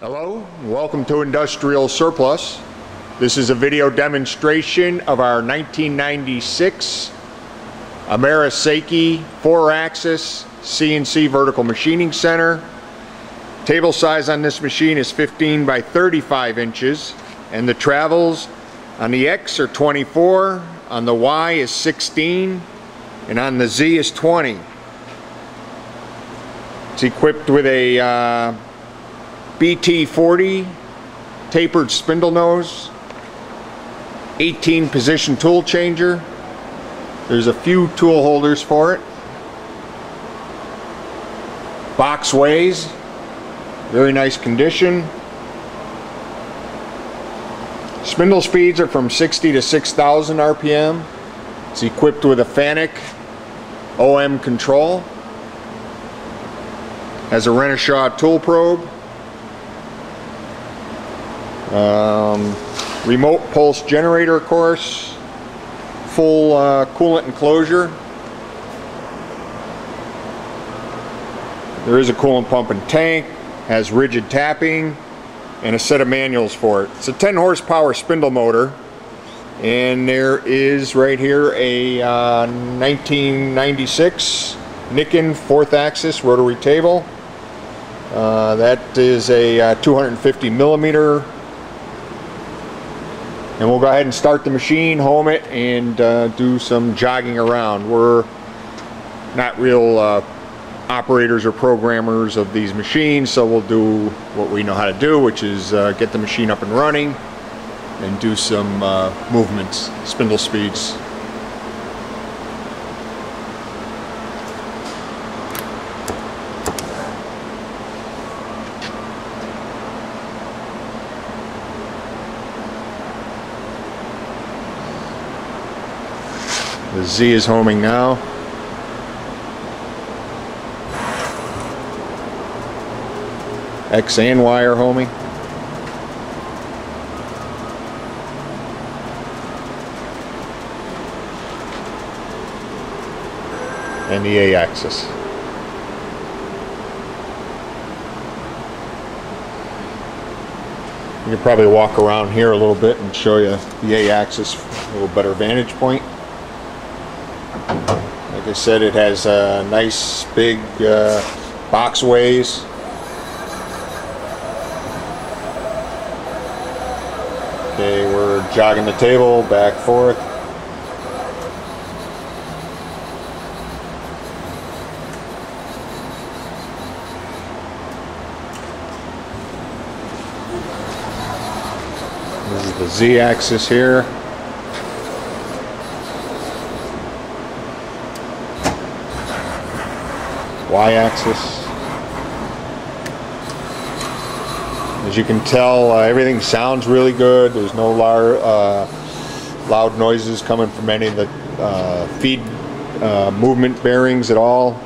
Hello, welcome to Industrial Surplus. This is a video demonstration of our 1996 Amera Seiki 4-axis CNC vertical machining center. Table size on this machine is 15 by 35 inches and the travels on the X are 24, on the Y is 16, and on the Z is 20. It's equipped with a uh, BT40 tapered spindle nose, 18 position tool changer. There's a few tool holders for it. Box ways, very nice condition. Spindle speeds are from 60 to 6,000 RPM. It's equipped with a FANUC OM control. Has a Renishaw tool probe. Um, remote pulse generator, of course. Full uh, coolant enclosure. There is a coolant pump and tank. Has rigid tapping and a set of manuals for it. It's a 10 horsepower spindle motor and there is right here a uh, 1996 Nikken fourth axis rotary table. Uh, that is a uh, 250 millimeter and we'll go ahead and start the machine, home it, and uh, do some jogging around. We're not real uh, operators or programmers of these machines, so we'll do what we know how to do, which is uh, get the machine up and running and do some uh, movements, spindle speeds. The Z is homing now. X and Y are homing. And the A axis. You can probably walk around here a little bit and show you the A axis, a little better vantage point. Like I said, it has a nice big uh, boxways. Okay, we're jogging the table back forth. This is the Z-axis here. Y-axis. As you can tell, uh, everything sounds really good. There's no lar uh, loud noises coming from any of the uh, feed uh, movement bearings at all.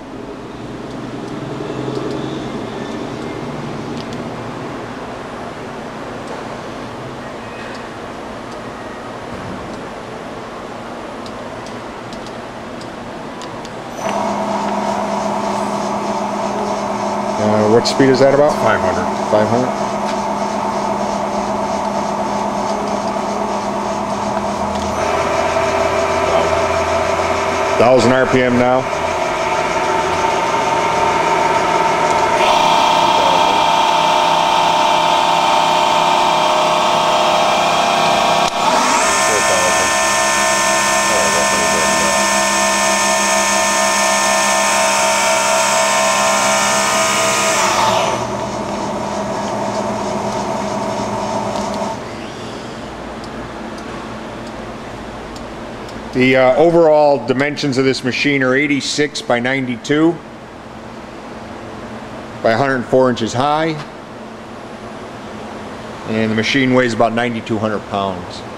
What speed is that about? 500. 500? Thousand RPM now. The uh, overall dimensions of this machine are 86 by 92 by 104 inches high. And the machine weighs about 9,200 pounds.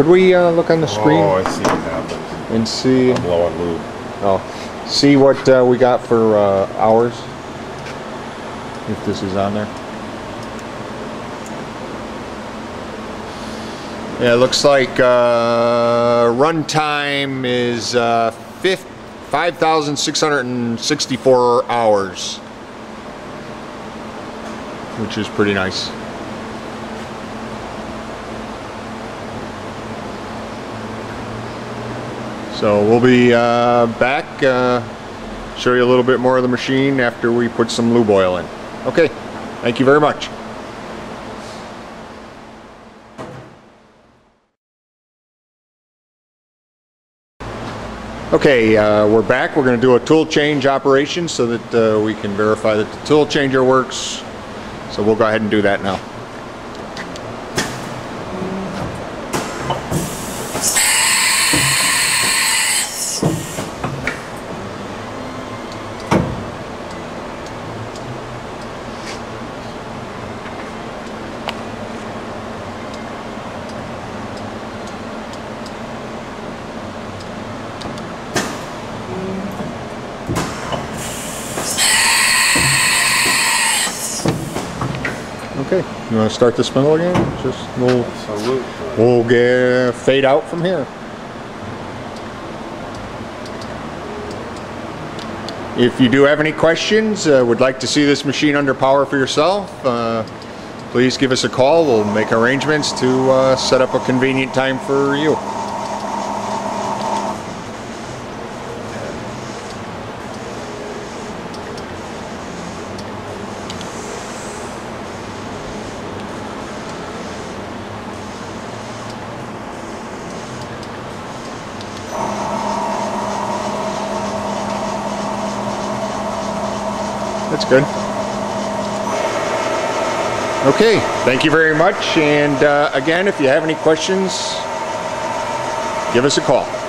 Could we uh, look on the screen? Oh, I see And see. I'll. Oh, see what uh, we got for uh, hours. If this is on there. Yeah, it looks like uh, runtime is uh, 5,664 hours, which is pretty nice. So we'll be uh, back, uh, show you a little bit more of the machine after we put some lube oil in. Okay, thank you very much. Okay, uh, we're back. We're going to do a tool change operation so that uh, we can verify that the tool changer works. So we'll go ahead and do that now. Okay, you want to start the spindle again? Just we'll we'll get fade out from here. If you do have any questions, uh, would like to see this machine under power for yourself, uh, please give us a call. We'll make arrangements to uh, set up a convenient time for you. That's good. Okay, thank you very much. And uh, again, if you have any questions, give us a call.